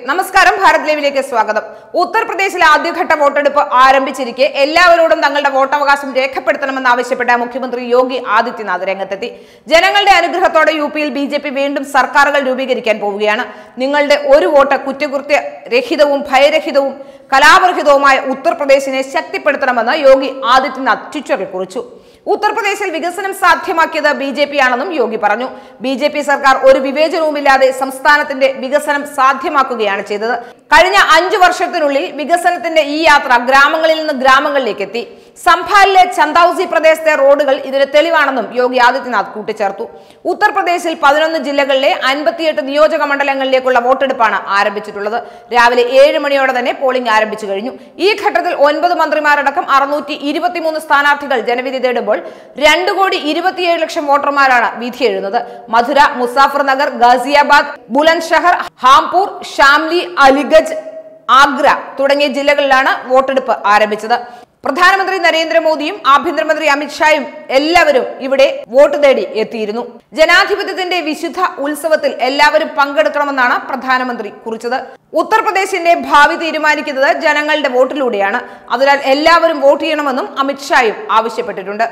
നമസ്കാരം ഭാരത് ലൈവിലേക്ക് സ്വാഗതം. ഉത്തർപ്രദേശിലെ ആദ്യഘട്ട വോട്ടെടുപ്പ് ആരംഭിച്ചിരിക്കെ എല്ലാവരോടും തങ്ങളുടെ വോട്ടവകാശം രേഖപ്പെടുത്തണമെന്ന് ആവശ്യപ്പെട്ട മുഖ്യമന്ത്രി യോഗി ആദിത്യനാഥ് രംഗത്തെത്തി. ജനങ്ങളുടെ അനുഗ്രഹത്തോടെ യു പിയിൽ ബി ജെ പി വീണ്ടും സർക്കാരുകൾ രൂപീകരിക്കാൻ പോവുകയാണ്. നിങ്ങളുടെ ഒരു വോട്ട് കുറ്റകൃത്യ രഹിതവും ഭയരഹിതവും കലാപരഹിതവുമായ ഉത്തർപ്രദേശിനെ ശക്തിപ്പെടുത്തണമെന്ന് യോഗി ആദിത്യനാഥ് ട്വിറ്ററിൽ കുറിച്ചു. ഉത്തർപ്രദേശിൽ വികസനം സാധ്യമാക്കിയത് ബി ജെ പി ആണെന്നും യോഗി പറഞ്ഞു. ബി ജെ പി സർക്കാർ ഒരു വിവേചനവുമില്ലാതെ സംസ്ഥാനത്തിന്റെ വികസനം സാധ്യമാക്കുകയാണ് ചെയ്തത്. കഴിഞ്ഞ അഞ്ചു വർഷത്തിനുള്ളിൽ വികസനത്തിന്റെ ഈ യാത്ര ഗ്രാമങ്ങളിൽ നിന്ന് ഗ്രാമങ്ങളിലേക്ക് എത്തി. സംഭാലിലെ ചന്ദൌസി പ്രദേശത്തെ റോഡുകൾ ഇതിന് തെളിവാണെന്നും യോഗി ആദിത്യനാഥ് കൂട്ടിച്ചേർത്തു. ഉത്തർപ്രദേശിൽ പതിനൊന്ന് ജില്ലകളിലെ അൻപത്തിയെട്ട് നിയോജക മണ്ഡലങ്ങളിലേക്കുള്ള വോട്ടെടുപ്പാണ് ആരംഭിച്ചിട്ടുള്ളത്. രാവിലെ ഏഴ് മണിയോടെ തന്നെ പോളിംഗ് ആരംഭിച്ചു കഴിഞ്ഞു. ഈ ഘട്ടത്തിൽ ഒൻപത് മന്ത്രിമാരടക്കം അറുന്നൂറ്റി ഇരുപത്തിമൂന്ന് സ്ഥാനാർത്ഥികൾ ജനവിധി തേടുമ്പോൾ രണ്ട് കോടി ഇരുപത്തിയേഴ് ലക്ഷം വോട്ടർമാരാണ് വിധി എഴുതുന്നത്. മധുര മുസാഫർ നഗർ ഗാസിയാബാദ് ബുലന്ദ് ഹാംപൂർ ഷാംലി അലിഗജ് ആഗ്ര തുടങ്ങിയ ജില്ലകളിലാണ് വോട്ടെടുപ്പ് ആരംഭിച്ചത്. പ്രധാനമന്ത്രി നരേന്ദ്രമോദിയും ആഭ്യന്തരമന്ത്രി അമിത്ഷായും എല്ലാവരും ഇവിടെ വോട്ട് തേടി എത്തിയിരുന്നു. ജനാധിപത്യത്തിന്റെ വിശുദ്ധ ഉത്സവത്തിൽ എല്ലാവരും പങ്കെടുക്കണമെന്നാണ് പ്രധാനമന്ത്രി കുറിച്ചത്. ഉത്തർപ്രദേശിന്റെ ഭാവി തീരുമാനിക്കുന്നത് ജനങ്ങളുടെ വോട്ടിലൂടെയാണ്. അതിനാൽ എല്ലാവരും വോട്ട് ചെയ്യണമെന്നും അമിത്ഷായും ആവശ്യപ്പെട്ടിട്ടുണ്ട്.